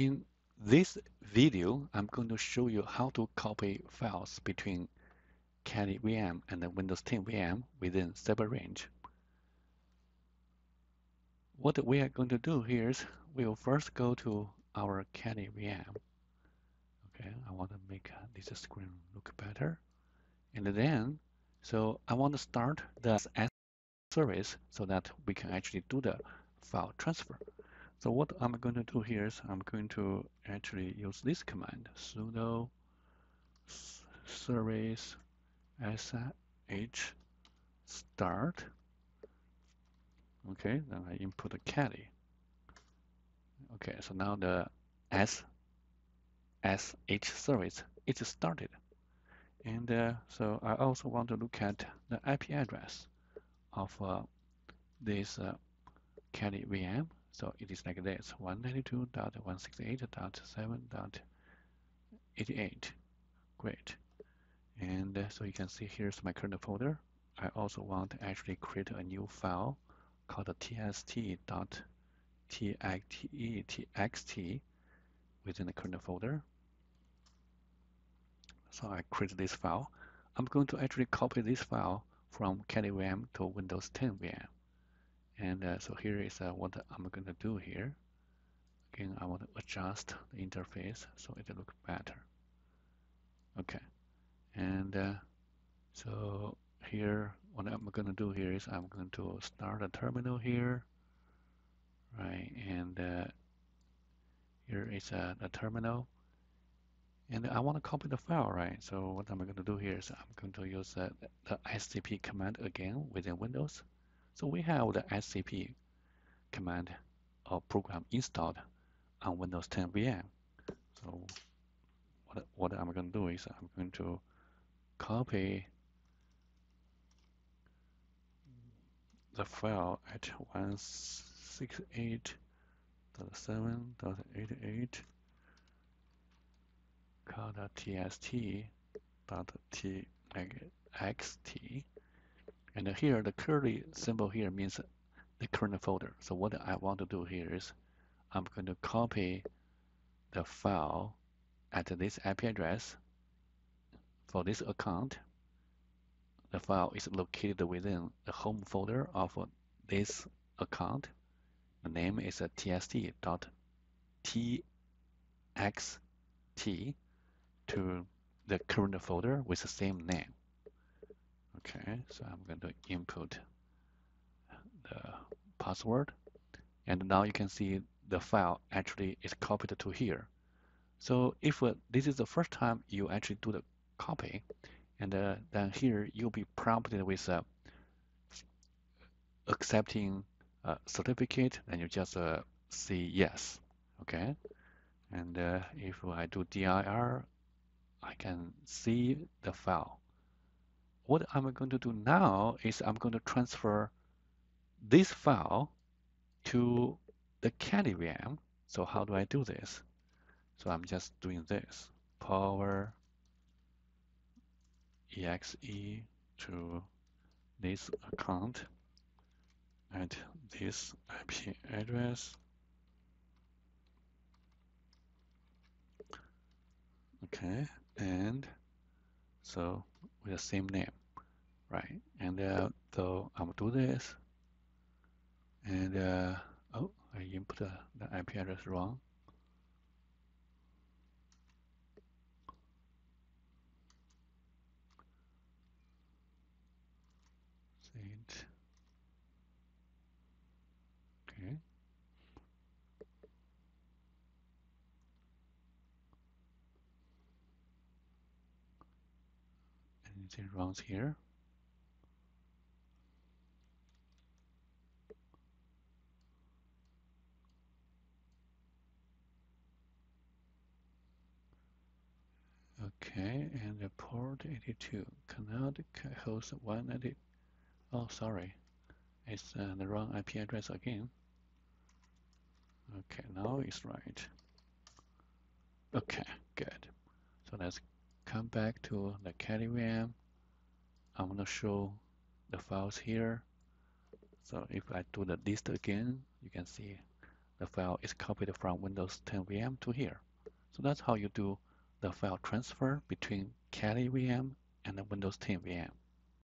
in this video, I'm going to show you how to copy files between Kali VM and the Windows 10 VM within Cyber Range. What we are going to do here is we'll first go to our Kali VM. Okay, I want to make this screen look better. And then, so I want to start the service so that we can actually do the file transfer. So what I'm going to do here is I'm going to actually use this command sudo service sh start. Okay, then I input a Kali. Okay, so now the s sh service is started. And uh, so I also want to look at the IP address of uh, this uh, Kali VM. So it is like this, 192.168.7.88. Great. And uh, so you can see here's my current folder. I also want to actually create a new file called tst.txt within the current folder. So I create this file. I'm going to actually copy this file from Kali VM to Windows 10 VM. And uh, so here is uh, what I'm going to do here. Again, I want to adjust the interface so it looks better. Okay, and uh, so here, what I'm going to do here is I'm going to start a terminal here, right? And uh, here is uh, the terminal. And I want to copy the file, right? So what I'm going to do here is I'm going to use uh, the scp command again within Windows. So we have the scp command or program installed on Windows 10 VM. So what, what I'm going to do is I'm going to copy the file at 168.7.88 called tst.txt and here the curly symbol here means the current folder. So what I want to do here is I'm going to copy the file at this IP address for this account. The file is located within the home folder of this account. The name is a tst.txt to the current folder with the same name. Okay, so I'm going to input the password. And now you can see the file actually is copied to here. So if uh, this is the first time you actually do the copy, and uh, then here you'll be prompted with uh, accepting a certificate, and you just uh, say yes, okay? And uh, if I do dir, I can see the file. What I'm going to do now is I'm going to transfer this file to the Kali VM. So how do I do this? So I'm just doing this. Power exe to this account at this IP address. Okay, and so with the same name, right? And uh, so I'm do this, and uh, oh, I input the, the IP address wrong. Saint. Okay. Anything wrong here? Okay, and the port 82 cannot host 190. Oh, sorry, it's uh, the wrong IP address again. Okay, now it's right. Okay, good. So let's come back to the Kali VM. I'm gonna show the files here. So if I do the list again, you can see the file is copied from Windows 10 VM to here. So that's how you do the file transfer between Kali VM and the Windows 10 VM.